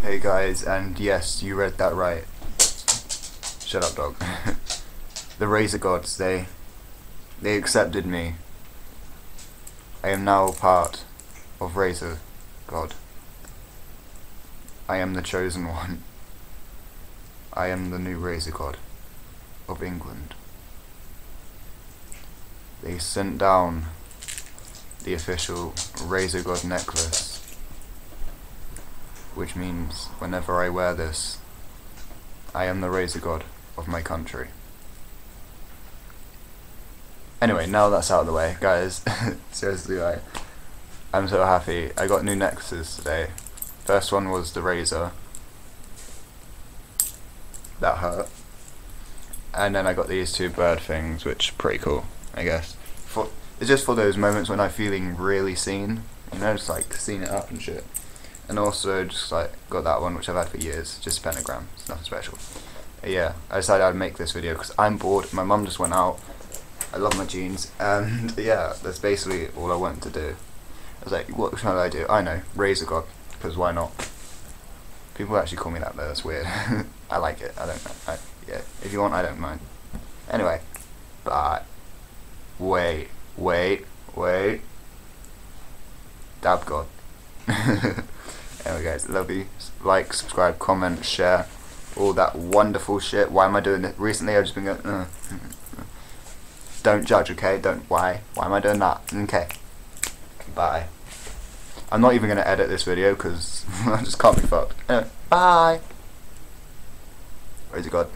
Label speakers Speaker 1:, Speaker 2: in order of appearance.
Speaker 1: Hey guys, and yes, you read that right. Shut up, dog. the Razor Gods, they they accepted me. I am now part of Razor God. I am the chosen one. I am the new Razor God of England. They sent down the official Razor God necklace which means whenever I wear this, I am the razor god of my country. Anyway, now that's out of the way, guys, seriously, I, I'm so happy. I got new necklaces today. First one was the razor. That hurt. And then I got these two bird things, which are pretty cool, I guess. For, it's just for those moments when I'm feeling really scene, you know, just like scene it up and shit and also just like got that one which I've had for years, just a pentagram, it's nothing special. Uh, yeah, I decided I'd make this video because I'm bored, my mum just went out, I love my jeans, and yeah, that's basically all I wanted to do. I was like, what should I do? I know, Razor God, because why not? People actually call me that though, that's weird. I like it, I don't know, I, yeah, if you want I don't mind. Anyway, but, wait, wait, wait, Dab God. Anyway guys, love you. Like, subscribe, comment, share, all that wonderful shit. Why am I doing it? Recently I've just been going, uh, don't judge, okay? Don't, why? Why am I doing that? Okay. Bye. I'm not even going to edit this video because I just can't be fucked. Anyway, bye. It God?